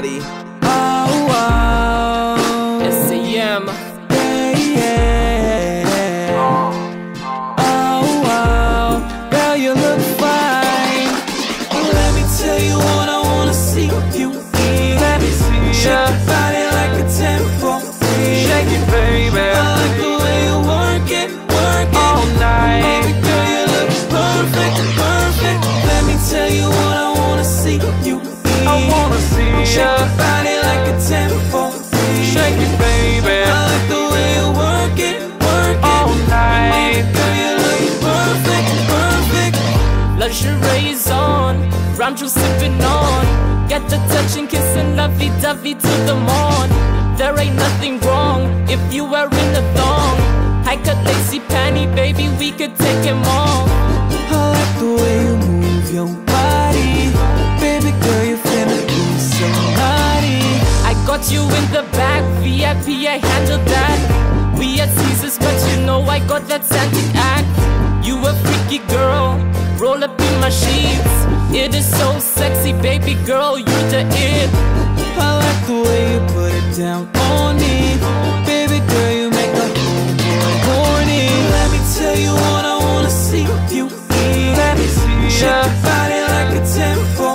body. Oh, oh, Lingerie's on, round you sipping on. Get the touching, kissing, lovey dovey to the morn. There ain't nothing wrong if you wearing a thong. I cut lacy panty, baby, we could take him off. I like the way you move your body. Baby girl, you finna be so naughty. I got you in the back, VIP, I handle that. My sheets. It is so sexy, baby girl, you're the it. I like the way you put it down on me. Baby girl, you make a homeboy horny. Let me tell you what I wanna see you eat. Let me see Shake your body like a tempo.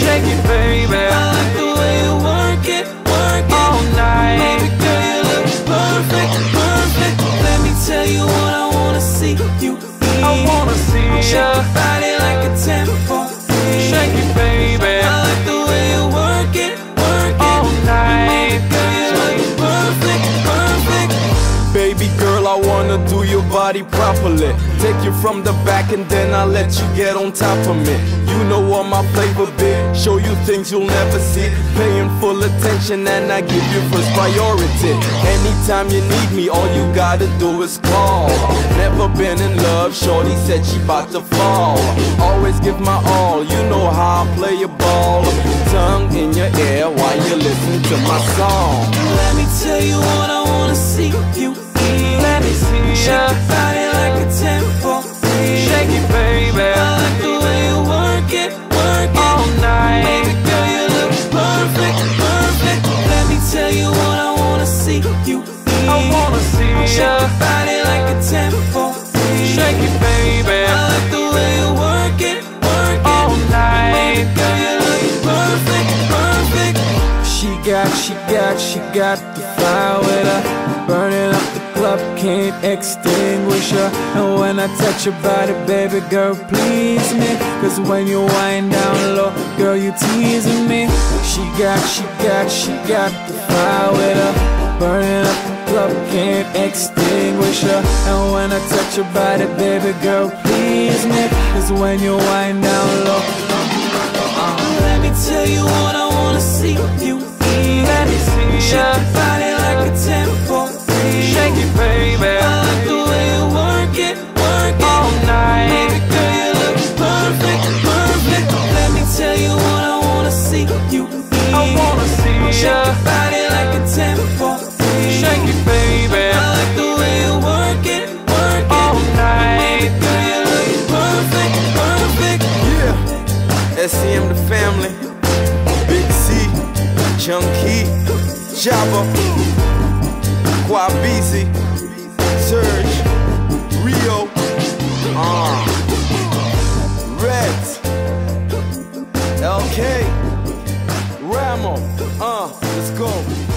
Shake it, baby. I like the way you work it, work it all night. Baby girl, you look perfect, perfect. Let me tell you what I wanna see you eat. I wanna see Shake I wanna do your body properly. Take you from the back and then I'll let you get on top of me. You know all my flavor be. Show you things you'll never see. Paying full attention and I give you first priority. Anytime you need me, all you gotta do is call. Never been in love, shorty said she bout to fall. Always give my all, you know how I play a ball. Tongue in your ear while you listen to my song. Let me tell you what I wanna see got, she got, she got the fire with her. Burning up the club, can't extinguish her. And when I touch your body, baby girl, please me. Cause when you wind down low, girl, you teasing me. She got, she got, she got the fire with her. Burning up the club, can't extinguish her. And when I touch your body, baby girl, please me. Cause when you wind down low, uh, uh, uh, let me tell you what I wanna see you SCM the family, Big C, Junkie, Jaba, Quabizi, Surge, Rio, uh, Reds, LK, Ramo, uh, let's go.